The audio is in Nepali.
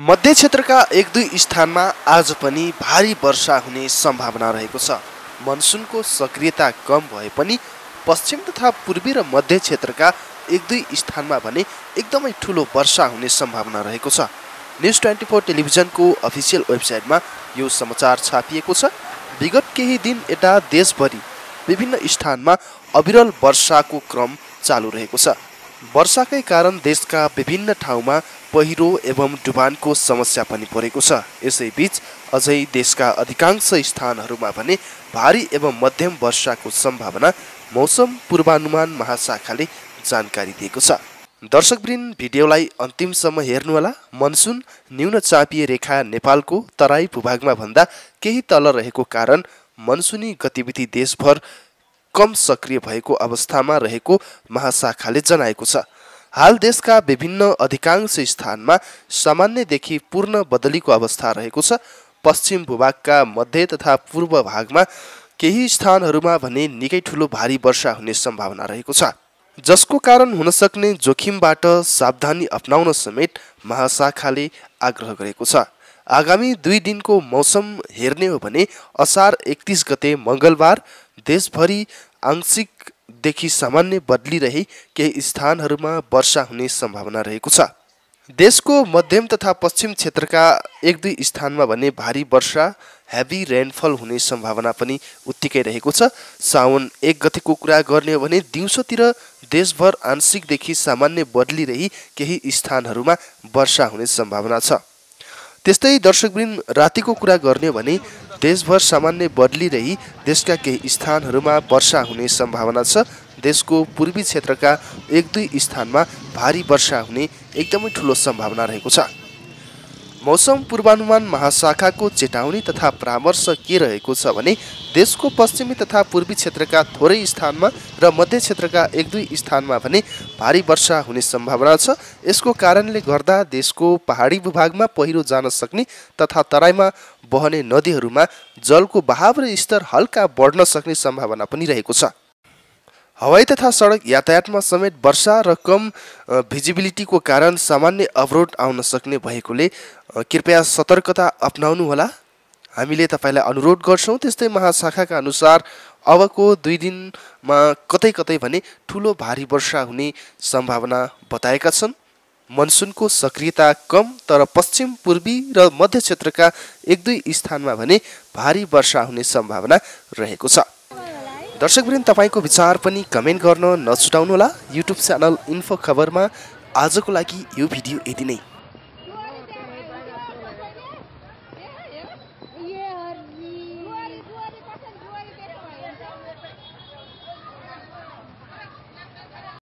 मध्य क्षेत्रका एक दुई स्थानमा आज पनि भारी वर्षा हुने सम्भावना रहेको छ। मनसुनको सक्रियता कम भए पनि पश्चिम तथा पूर्वी र मध्य क्षेत्रका एक दुई स्थानमा भने एकदमै ठुलो वर्षा हुने सम्भावना रहेको छ। न्युज ट्वेन्टी फोर टेलिभिजनको अफिसियल वेबसाइटमा यो समाचार छापिएको छ। विगत केही दिन यता देशभरि विभिन्न स्थानमा अविरल वर्षाको क्रम चालु रहेको छ। वर्षाकै कारण देशका विभिन्न ठाउँमा पहिरो एवं डुबानको समस्या पनि परेको छ। यसैबीच अझै देशका अधिकांश स्थानहरूमा भने भारी एवं मध्यम वर्षाको सम्भावना मौसम पूर्वानुमान महाशाखाले जानकारी दिएको छ। दर्शकवृन्द भिडियोलाई अन्तिमसम्म हेर्नुहोला। मनसुन न्यून चापिए रेखा नेपालको तराई भूभागमा भन्दा केही तल रहेको कारण मनसुनी गतिविधि देशभर कम सक्रिय भएको अवस्थामा रहेको महाशाखाले जनाएको छ। हाल देशका विभिन्न अधिकांश स्थानमा सामान्यदेखि पूर्ण बदलीको अवस्था रहेको छ। पश्चिम भूभागका मध्य तथा पूर्व भागमा केही स्थानहरूमा भने निकै ठुलो भारी वर्षा हुने सम्भावना रहेको छ। जसको कारण हुन सक्ने जोखिमबाट सावधानी अप्नाउन समेत महाशाखाले आग्रह गरेको छ। आगामी दुई दिनको मौसम हेर्ने हो भने असार एकतिस गते मङ्गलबार देशभरि आंशिकदेखि सामान्य बदलिरहे केही स्थानहरूमा वर्षा हुने सम्भावना रहेको छ। देशको मध्यम तथा पश्चिम क्षेत्रका एक दुई स्थानमा भने भारी वर्षा हेभी रेनफल हुने सम्भावना पनि उत्तिकै रहेको छ। साउन एक गतिको कुरा गर्ने हो भने दिउँसोतिर देशभर आंशिकदेखि सामान्य बदलिरही केही स्थानहरूमा वर्षा हुने सम्भावना छ। त्यस्तै दर्शकवृन्द रातिको कुरा गर्ने भने देशभर सामान्य बदलिरही देशका केही स्थानहरूमा वर्षा हुने सम्भावना छ। देशको पूर्वी क्षेत्रका एक दुई स्थानमा भारी वर्षा हुने एकदमै ठुलो सम्भावना रहेको छ। मौसम पूर्वानुमान महाशाखाको चेतावनी तथा परामर्श के रहेको छ भने देशको पश्चिमी तथा पूर्वी क्षेत्रका थोरै स्थानमा र मध्य क्षेत्रका एक दुई स्थानमा भने भारी वर्षा हुने सम्भावना छ। यसको कारणले गर्दा देशको पहाडी भूभागमा पहिरो जान सक्ने तथा तराईमा बहने नदीहरूमा जलको बहाव र स्तर हल्का बढ्न सक्ने सम्भावना पनि रहेको छ। हवाई तथा सडक यातायातमा समेत वर्षा र कम भिजिबिलिटीको कारण सामान्य अवरोध आउन सक्ने भएकोले कृपया सतर्कता अप्नाउनुहोला। हामीले तपाईँलाई अनुरोध गर्छौँ त्यस्तै महाशाखाका अनुसार अबको दुई दिनमा कतै कतै भने ठुलो भारी वर्षा हुने सम्भावना बताएका छन्। मनसुनको सक्रियता कम तर पश्चिम पूर्वी र मध्य क्षेत्रका एक दुई स्थानमा भने भारी वर्षा हुने सम्भावना रहेको छ। दर्शकवृन्द तपाईँको विचार पनि कमेन्ट गर्न नछुटाउनुहोला। युट्युब च्यानल इन्फो खबरमा आजको लागि यो भिडियो यति नै।